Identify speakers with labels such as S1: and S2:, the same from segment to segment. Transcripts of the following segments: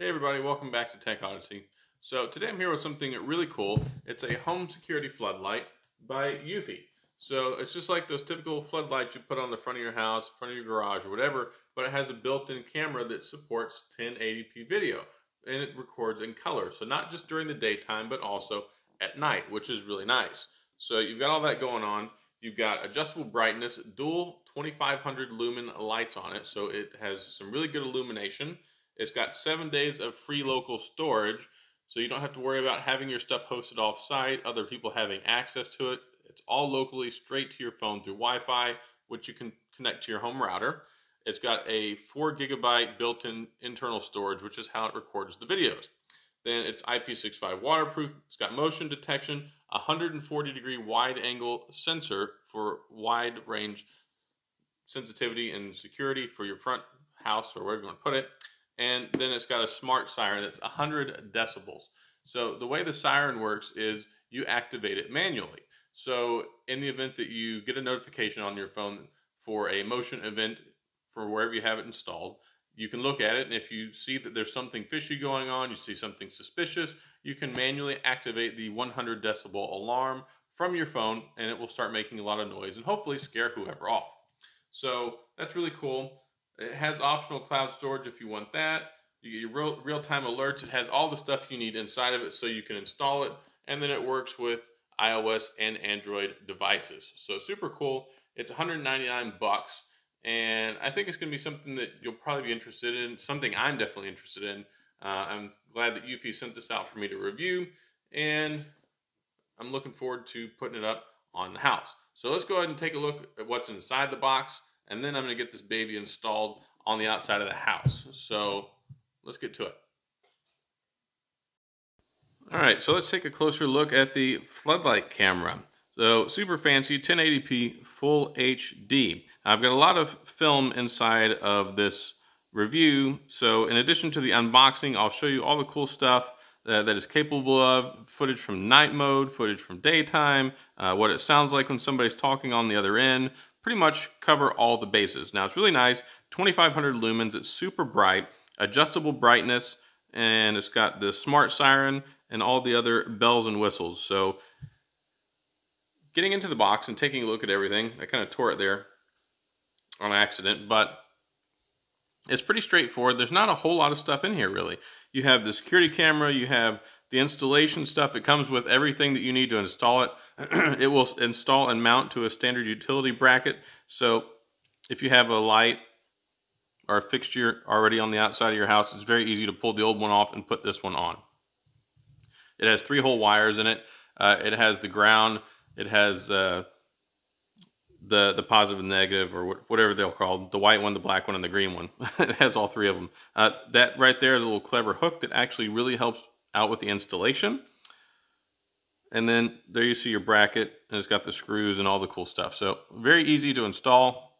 S1: Hey everybody, welcome back to Tech Odyssey. So today I'm here with something really cool. It's a home security floodlight by Eufy. So it's just like those typical floodlights you put on the front of your house, front of your garage or whatever, but it has a built-in camera that supports 1080p video and it records in color. So not just during the daytime, but also at night, which is really nice. So you've got all that going on. You've got adjustable brightness, dual 2500 lumen lights on it. So it has some really good illumination. It's got seven days of free local storage. So you don't have to worry about having your stuff hosted off site, other people having access to it. It's all locally straight to your phone through Wi-Fi, which you can connect to your home router. It's got a four gigabyte built-in internal storage, which is how it records the videos. Then it's IP65 waterproof. It's got motion detection, 140 degree wide angle sensor for wide range sensitivity and security for your front house or wherever you want to put it. And then it's got a smart siren that's 100 decibels. So the way the siren works is you activate it manually. So in the event that you get a notification on your phone for a motion event for wherever you have it installed, you can look at it and if you see that there's something fishy going on, you see something suspicious, you can manually activate the 100 decibel alarm from your phone and it will start making a lot of noise and hopefully scare whoever off. So that's really cool. It has optional cloud storage if you want that. You get your real, real-time alerts. It has all the stuff you need inside of it so you can install it and then it works with iOS and Android devices. So super cool. It's 199 bucks. And I think it's going to be something that you'll probably be interested in, something I'm definitely interested in. Uh, I'm glad that Eufy sent this out for me to review, and I'm looking forward to putting it up on the house. So let's go ahead and take a look at what's inside the box, and then I'm to get this baby installed on the outside of the house. So let's get to it. All right, so let's take a closer look at the floodlight camera. So super fancy 1080p full HD. I've got a lot of film inside of this review. So in addition to the unboxing, I'll show you all the cool stuff uh, that is capable of, footage from night mode, footage from daytime, uh, what it sounds like when somebody's talking on the other end, pretty much cover all the bases. Now it's really nice, 2500 lumens, it's super bright, adjustable brightness, and it's got the smart siren and all the other bells and whistles. So getting into the box and taking a look at everything, I kind of tore it there on accident, but it's pretty straightforward. There's not a whole lot of stuff in here, really. You have the security camera, you have the installation stuff. It comes with everything that you need to install it. it will install and mount to a standard utility bracket. So if you have a light or a fixture already on the outside of your house, it's very easy to pull the old one off and put this one on. It has three hole wires in it. Uh, it has the ground it has uh, the the positive and negative, or whatever they'll call it, the white one, the black one, and the green one. it has all three of them. Uh, that right there is a little clever hook that actually really helps out with the installation. And then there you see your bracket, and it's got the screws and all the cool stuff. So very easy to install.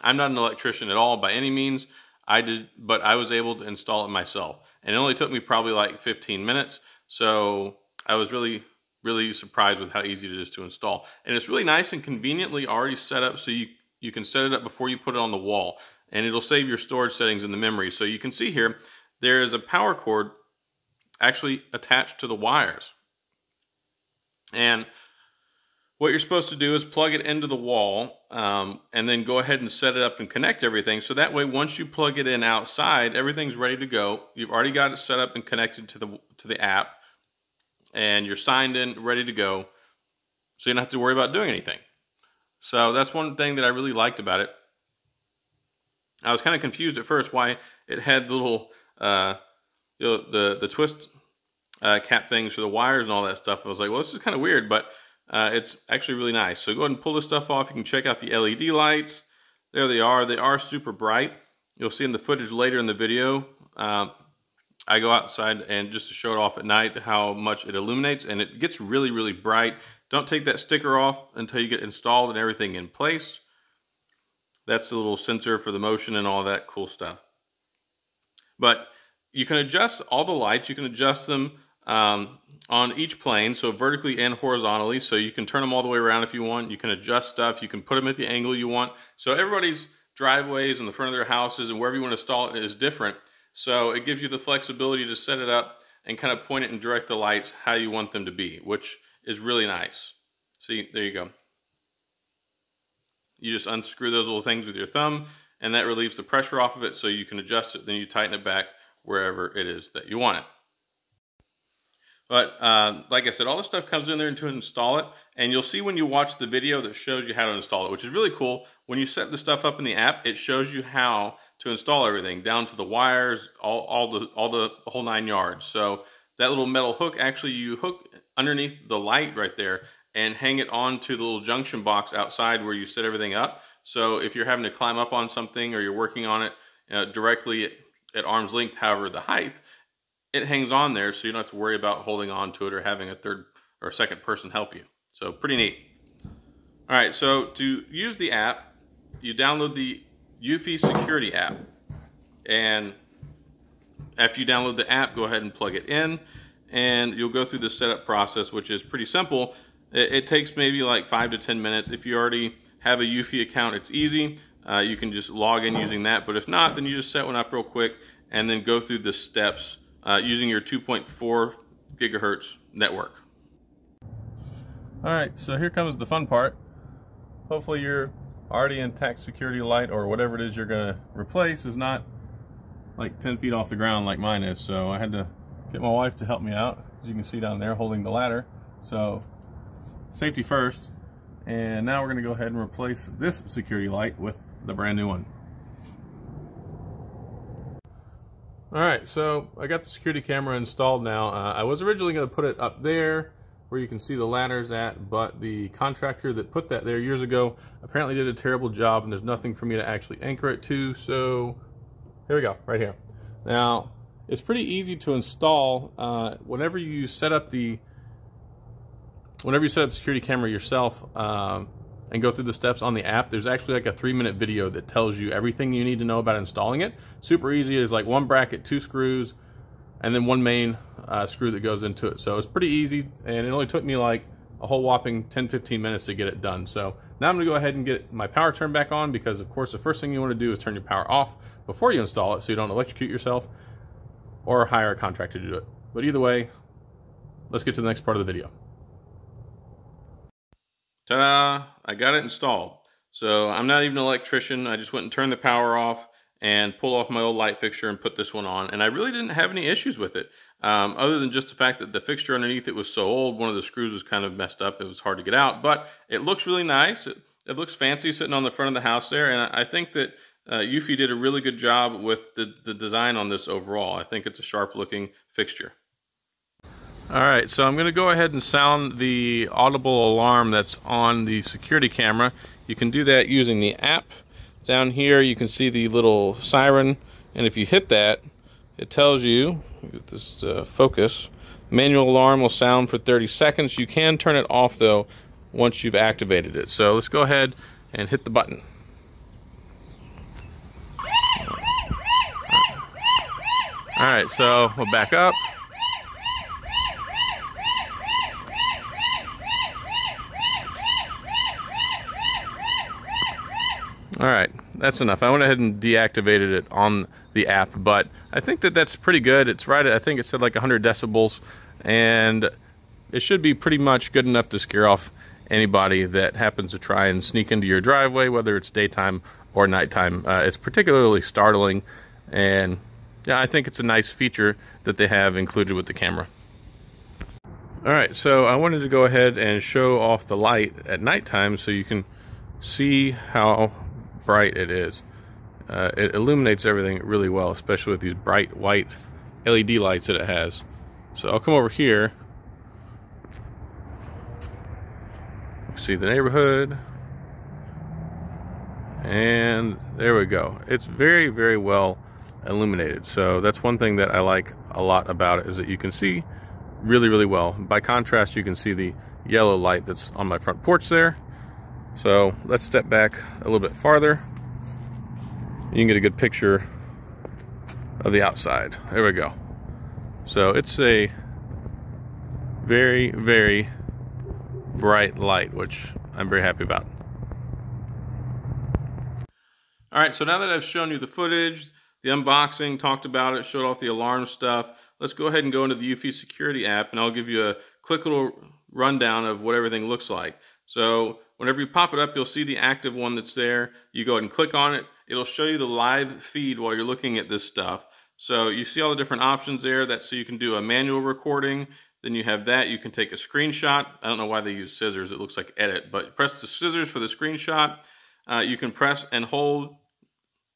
S1: I'm not an electrician at all by any means. I did, but I was able to install it myself. And it only took me probably like 15 minutes. So I was really really surprised with how easy it is to install. And it's really nice and conveniently already set up so you, you can set it up before you put it on the wall. And it'll save your storage settings in the memory. So you can see here, there is a power cord actually attached to the wires. And what you're supposed to do is plug it into the wall um, and then go ahead and set it up and connect everything. So that way, once you plug it in outside, everything's ready to go. You've already got it set up and connected to the, to the app and you're signed in, ready to go. So you don't have to worry about doing anything. So that's one thing that I really liked about it. I was kind of confused at first why it had little, uh, you know, the, the twist uh, cap things for the wires and all that stuff. I was like, well, this is kind of weird, but uh, it's actually really nice. So go ahead and pull this stuff off. You can check out the LED lights. There they are. They are super bright. You'll see in the footage later in the video. Uh, I go outside and just to show it off at night how much it illuminates and it gets really, really bright. Don't take that sticker off until you get installed and everything in place. That's the little sensor for the motion and all that cool stuff. But you can adjust all the lights. You can adjust them um, on each plane, so vertically and horizontally. So you can turn them all the way around if you want. You can adjust stuff. You can put them at the angle you want. So everybody's driveways and the front of their houses and wherever you want to install it is different. So it gives you the flexibility to set it up and kind of point it and direct the lights how you want them to be, which is really nice. See, there you go. You just unscrew those little things with your thumb and that relieves the pressure off of it so you can adjust it. Then you tighten it back wherever it is that you want it. But uh, like I said, all this stuff comes in there to install it. And you'll see when you watch the video that shows you how to install it, which is really cool. When you set the stuff up in the app, it shows you how to install everything down to the wires, all, all the all the whole nine yards. So that little metal hook, actually you hook underneath the light right there and hang it onto the little junction box outside where you set everything up. So if you're having to climb up on something or you're working on it uh, directly at arm's length, however the height, it hangs on there so you don't have to worry about holding on to it or having a third or second person help you. So pretty neat. All right, so to use the app, you download the Eufy security app. And after you download the app, go ahead and plug it in and you'll go through the setup process, which is pretty simple. It, it takes maybe like five to 10 minutes. If you already have a Eufy account, it's easy. Uh, you can just log in using that. But if not, then you just set one up real quick and then go through the steps uh, using your 2.4 gigahertz network. All right, so here comes the fun part. Hopefully your already intact security light or whatever it is you're gonna replace is not like 10 feet off the ground like mine is. So I had to get my wife to help me out. As you can see down there holding the ladder. So safety first. And now we're gonna go ahead and replace this security light with the brand new one. All right, so I got the security camera installed now. Uh, I was originally gonna put it up there where you can see the ladders at, but the contractor that put that there years ago apparently did a terrible job and there's nothing for me to actually anchor it to, so here we go, right here. Now, it's pretty easy to install. Uh, whenever you set up the, whenever you set up the security camera yourself um, and go through the steps on the app, there's actually like a three minute video that tells you everything you need to know about installing it. Super easy, there's like one bracket, two screws, and then one main uh, screw that goes into it. So it's pretty easy, and it only took me like a whole whopping 10-15 minutes to get it done. So now I'm gonna go ahead and get my power turned back on because of course the first thing you wanna do is turn your power off before you install it so you don't electrocute yourself or hire a contractor to do it. But either way, let's get to the next part of the video. Ta-da! I got it installed. So I'm not even an electrician. I just went and turned the power off and pull off my old light fixture and put this one on. And I really didn't have any issues with it, um, other than just the fact that the fixture underneath it was so old. One of the screws was kind of messed up. It was hard to get out, but it looks really nice. It, it looks fancy sitting on the front of the house there. And I think that uh, Eufy did a really good job with the, the design on this overall. I think it's a sharp looking fixture. All right, so I'm gonna go ahead and sound the audible alarm that's on the security camera. You can do that using the app. Down here you can see the little siren and if you hit that it tells you get this uh, focus. Manual alarm will sound for 30 seconds. You can turn it off though once you've activated it. So let's go ahead and hit the button. All right so we'll back up All right, that's enough. I went ahead and deactivated it on the app, but I think that that's pretty good. It's right I think it said like 100 decibels, and it should be pretty much good enough to scare off anybody that happens to try and sneak into your driveway, whether it's daytime or nighttime. Uh, it's particularly startling, and yeah, I think it's a nice feature that they have included with the camera. All right, so I wanted to go ahead and show off the light at nighttime so you can see how bright it is. Uh, it illuminates everything really well, especially with these bright white LED lights that it has. So I'll come over here. See the neighborhood. And there we go. It's very, very well illuminated. So that's one thing that I like a lot about it is that you can see really, really well. By contrast, you can see the yellow light that's on my front porch there. So let's step back a little bit farther. You can get a good picture of the outside. There we go. So it's a very, very bright light, which I'm very happy about. All right, so now that I've shown you the footage, the unboxing, talked about it, showed off the alarm stuff. Let's go ahead and go into the Eufy security app and I'll give you a quick little rundown of what everything looks like. So whenever you pop it up, you'll see the active one that's there. You go ahead and click on it. It'll show you the live feed while you're looking at this stuff. So you see all the different options there. That's so you can do a manual recording. Then you have that. You can take a screenshot. I don't know why they use scissors. It looks like edit, but press the scissors for the screenshot. Uh, you can press and hold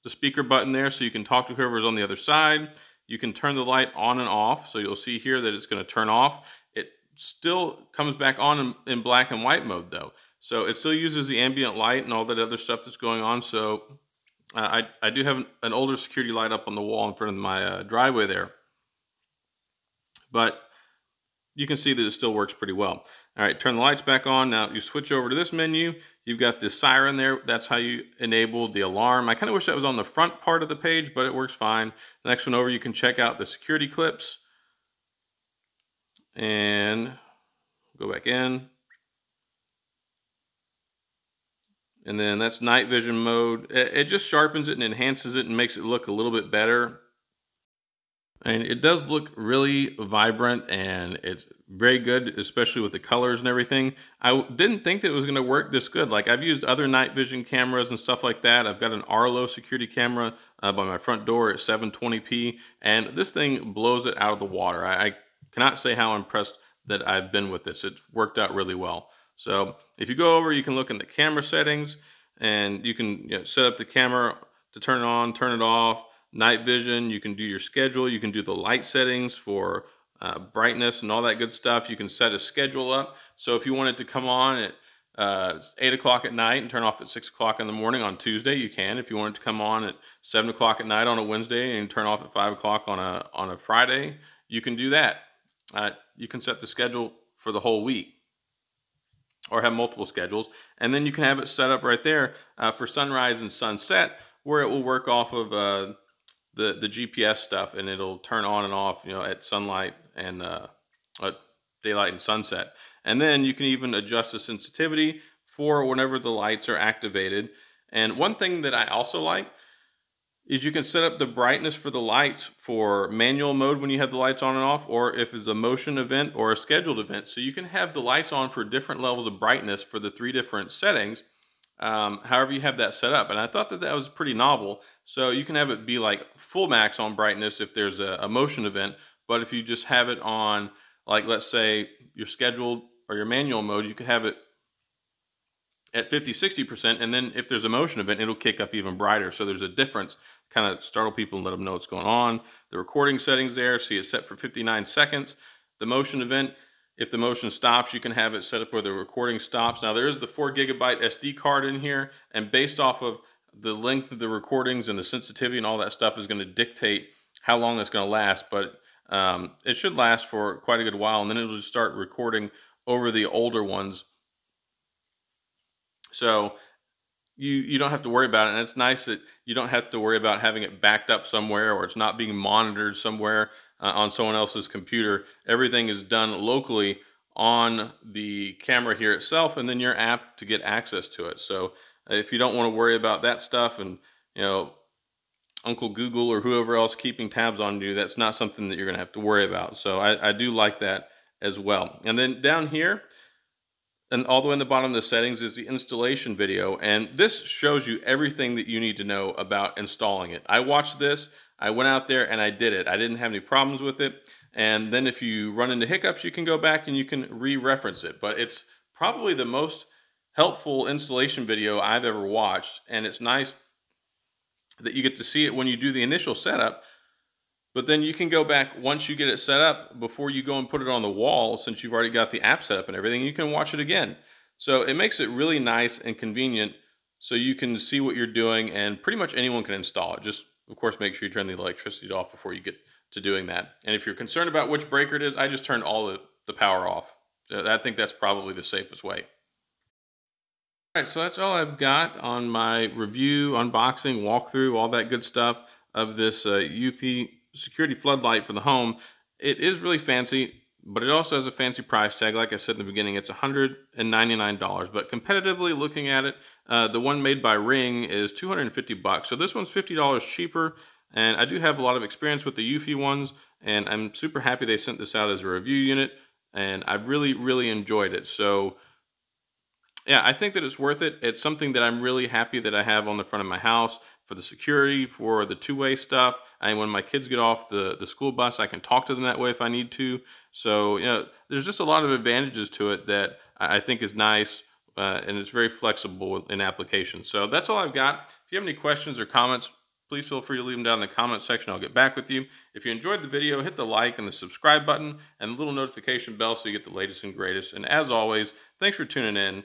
S1: the speaker button there so you can talk to whoever's on the other side. You can turn the light on and off. So you'll see here that it's going to turn off. It still comes back on in, in black and white mode though. So it still uses the ambient light and all that other stuff that's going on. So uh, I, I do have an, an, older security light up on the wall in front of my uh, driveway there. But you can see that it still works pretty well. All right, turn the lights back on. Now you switch over to this menu. You've got the siren there. That's how you enable the alarm. I kind of wish that was on the front part of the page, but it works fine. The next one over, you can check out the security clips. And go back in. And then that's night vision mode. It, just sharpens it and enhances it and makes it look a little bit better. And it does look really vibrant and it's very good, especially with the colors and everything. I didn't think that it was going to work this good. Like I've used other night vision cameras and stuff like that. I've got an Arlo security camera uh, by my front door at 720p, and this thing blows it out of the water. I, I cannot say how impressed that I've been with this. It's worked out really well. So if you go over, you can look in the camera settings and you can you know, set up the camera to turn it on, turn it off, night vision. You can do your schedule. You can do the light settings for uh, brightness and all that good stuff. You can set a schedule up. So if you want it to come on at uh, 8 o'clock at night and turn off at 6 o'clock in the morning on Tuesday, you can. If you want it to come on at 7 o'clock at night on a Wednesday and turn off at 5 o'clock on a, on a Friday, you can do that. Uh, you can set the schedule for the whole week or have multiple schedules. And then you can have it set up right there uh, for sunrise and sunset where it will work off of uh, the, the GPS stuff and it'll turn on and off, you know, at sunlight and uh, at daylight and sunset. And then you can even adjust the sensitivity for whenever the lights are activated. And one thing that I also like is you can set up the brightness for the lights for manual mode when you have the lights on and off, or if it's a motion event or a scheduled event. So you can have the lights on for different levels of brightness for the three different settings, um, however you have that set up. And I thought that that was pretty novel. So you can have it be like full max on brightness if there's a, a motion event, but if you just have it on, like let's say your scheduled or your manual mode, you could have it at 50, 60%, and then if there's a motion event, it'll kick up even brighter. So there's a difference kind of startle people and let them know what's going on. The recording settings there, see it's set for 59 seconds. The motion event, if the motion stops, you can have it set up where the recording stops. Now there is the four gigabyte SD card in here, and based off of the length of the recordings and the sensitivity and all that stuff is going to dictate how long it's going to last, but um, it should last for quite a good while, and then it'll just start recording over the older ones. So you you don't have to worry about it. And it's nice that you don't have to worry about having it backed up somewhere or it's not being monitored somewhere uh, on someone else's computer. Everything is done locally on the camera here itself and then your app to get access to it. So if you don't want to worry about that stuff and you know Uncle Google or whoever else keeping tabs on you, that's not something that you're going to have to worry about. So I, I do like that as well. And then down here, and all the way in the bottom of the settings is the installation video. And this shows you everything that you need to know about installing it. I watched this, I went out there and I did it. I didn't have any problems with it. And then if you run into hiccups, you can go back and you can re-reference it. But it's probably the most helpful installation video I've ever watched. And it's nice that you get to see it when you do the initial setup but then you can go back once you get it set up before you go and put it on the wall, since you've already got the app set up and everything, you can watch it again. So it makes it really nice and convenient so you can see what you're doing and pretty much anyone can install it. Just, of course, make sure you turn the electricity off before you get to doing that. And if you're concerned about which breaker it is, I just turned all the, the power off. I think that's probably the safest way. All right, so that's all I've got on my review, unboxing, walkthrough, all that good stuff of this uh, Eufy security floodlight for the home. It is really fancy, but it also has a fancy price tag. Like I said in the beginning, it's $199. But competitively looking at it, uh, the one made by Ring is 250 bucks. So this one's $50 cheaper. And I do have a lot of experience with the Eufy ones, and I'm super happy they sent this out as a review unit, and I've really, really enjoyed it. So yeah, I think that it's worth it. It's something that I'm really happy that I have on the front of my house for the security, for the two-way stuff. And when my kids get off the, the school bus, I can talk to them that way if I need to. So, you know, there's just a lot of advantages to it that I think is nice. Uh, and it's very flexible in application. So that's all I've got. If you have any questions or comments, please feel free to leave them down in the comment section. I'll get back with you. If you enjoyed the video, hit the like and the subscribe button and the little notification bell so you get the latest and greatest. And as always, thanks for tuning in,